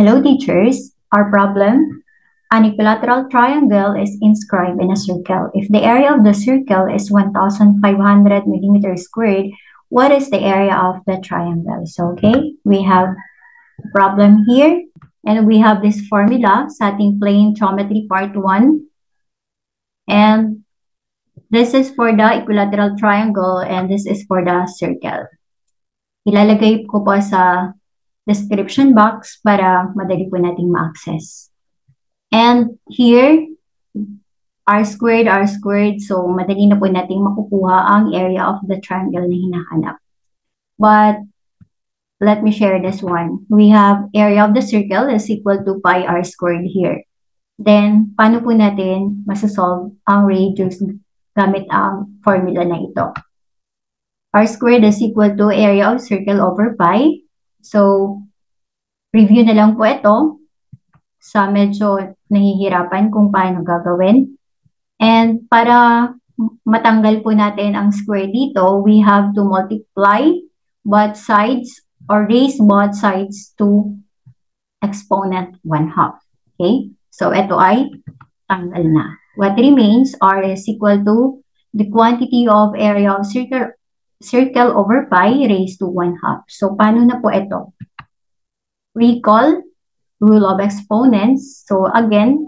Hello teachers, our problem. An equilateral triangle is inscribed in a circle. If the area of the circle is 1,500 millimeters squared, what is the area of the triangle? So, okay, we have problem here. And we have this formula sa ating plane geometry part 1. And this is for the equilateral triangle and this is for the circle. Ilalagay ko po sa description box para madali po nating ma-access. And here, r squared, r squared. So, madali na po nating makukuha ang area of the triangle na hinahanap. But, let me share this one. We have area of the circle is equal to pi r squared here. Then, paano po natin masasolve ang radius gamit ang formula na ito? r squared is equal to area of circle over pi. So, review na lang po ito sa medyo nahihirapan kung paano gagawin. And para matanggal po natin ang square dito, we have to multiply both sides or raise both sides to exponent 1 half. Okay? So, ito ay tanggal na. What remains r is equal to the quantity of area of circle circle over pi raised to 1 half. So, paano na po ito? Recall, rule of exponents. So, again,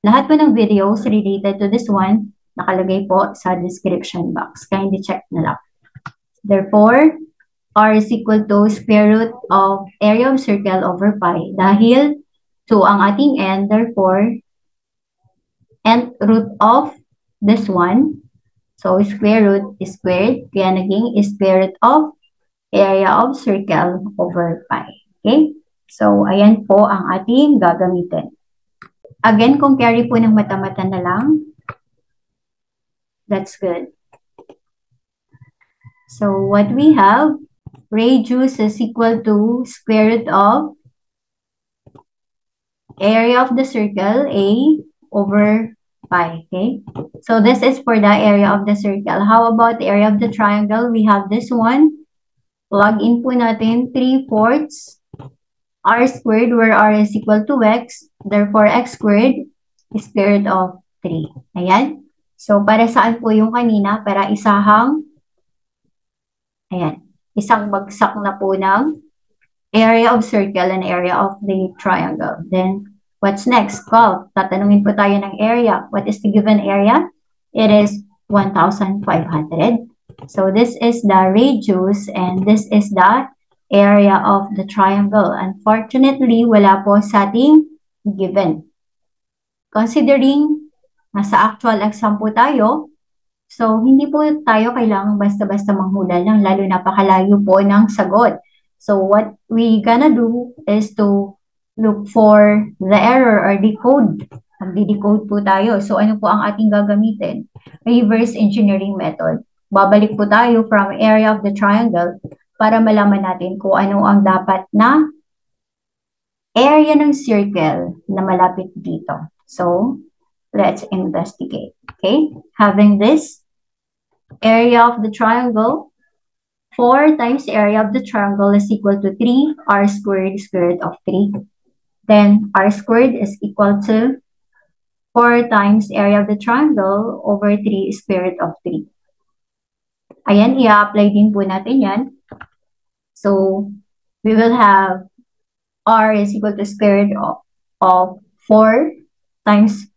lahat po ng videos related to this one, nakalagay po sa description box. Kindly check na lang. Therefore, r is equal to square root of area of circle over pi. Dahil 2 ang ating n, therefore, nth root of this one So, square root is squared. Kaya naging square root of area of circle over pi. Okay? So, ayan po ang ating gagamitin. Again, kung carry po ng mata-mata na lang, that's good. So, what we have, radius is equal to square root of area of the circle, A, over pi, okay? So this is for the area of the circle. How about the area of the triangle? We have this one. Plug in po natin 3 fourths r squared where r is equal to x. Therefore, x squared is square root of 3. Ayan. So, para saan po yung kanina? Para isahang, ayan, isang bagsak na po ng area of circle and area of the triangle. Then, What's next? Call. Tatanungin po tayo ng area. What is the given area? It is 1,500. So this is the radius and this is the area of the triangle. Unfortunately, wala po sa ating given. Considering nasa actual exam po tayo, so hindi po tayo kailangan basta-basta manghula lang, lalo napakalayo po ng sagot. So what we gonna do is to look for the error or decode. Magdi-decode po tayo. So, ano po ang ating gagamitin? Reverse engineering method. Babalik po tayo from area of the triangle para malaman natin kung ano ang dapat na area ng circle na malapit dito. So, let's investigate. Okay? Having this area of the triangle, 4 times area of the triangle is equal to 3 r squared squared of 3 then r squared is equal to 4 times area of the triangle over 3 square root of 3. Ayan, i-apply din po natin yan. So, we will have r is equal to square root of, of 4 times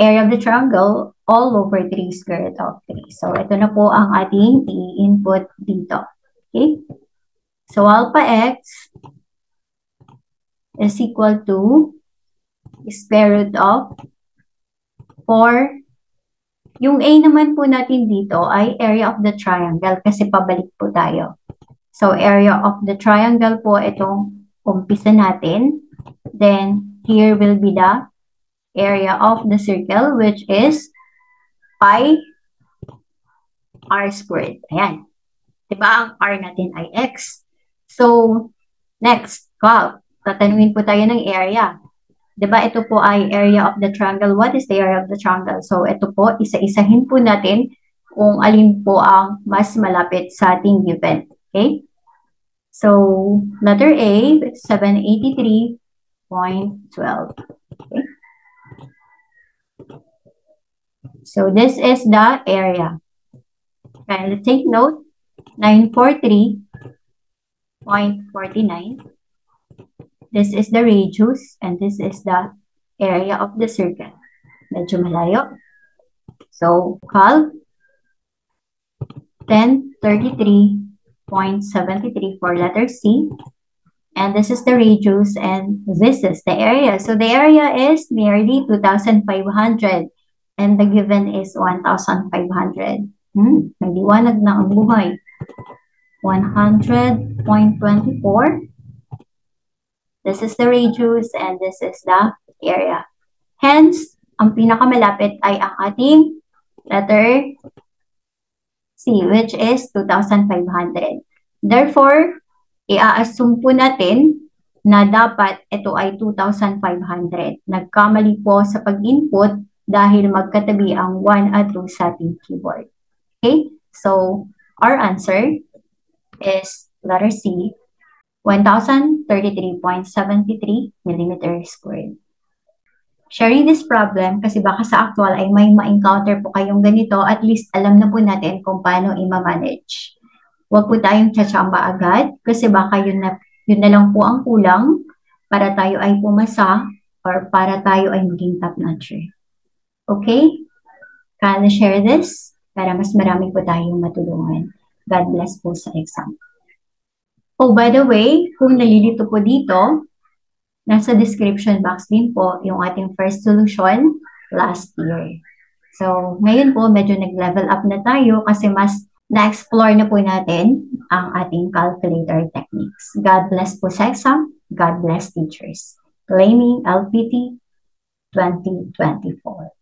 area of the triangle all over 3 square root of 3. So, ito na po ang ating i-input dito. Okay? So, alpha x is equal to square root of 4. Yung A naman po natin dito ay area of the triangle kasi pabalik po tayo. So, area of the triangle po itong umpisa natin. Then, here will be the area of the circle which is pi r squared. Ayan. Diba ang r natin ay x? So, next, 12 tatanuin po tayo ng area. 'Di ba? Ito po ay area of the triangle. What is the area of the triangle? So ito po, isa-isahin po natin kung alin po ang mas malapit sa ating given. Okay? So, letter A, 783.12. Okay? So, this is the area. And take note, 943.49 This is the radius and this is the area of the circle. Medyo malayo. So, calc 1033.73 for letter C. And this is the radius and this is the area. So the area is nearly 2,500 and the given is 1,500. Hmm, may liwanag na ang buhay. 100.24. This is the radius and this is the area. Hence, ang pinakamalapit ay ang ating letter C, which is 2,500. Therefore, i-assume po natin na dapat ito ay 2,500. Nagkamali po sa pag-input dahil magkatabi ang 1 at 2 sa ating keyboard. Okay? So, our answer is letter C, 1,033.73 millimeter squared. Sharing this problem, kasi baka sa actual ay may ma-encounter po kayong ganito, at least alam na po natin kung paano i-manage. Huwag po tayong tsatsamba agad, kasi baka yun na, yun na lang po ang kulang para tayo ay pumasa or para tayo ay maging top notcher. Okay? Can I share this? Para mas marami po tayong matulungan. God bless po sa exam. Oh, by the way, kung nalilito po dito, Nasa description box din po yung ating first solution last year. So, ngayon po, medyo nag-level up na tayo kasi mas na-explore na po natin ang ating calculator techniques. God bless po sa exam. God bless teachers. Claiming LPT 2024.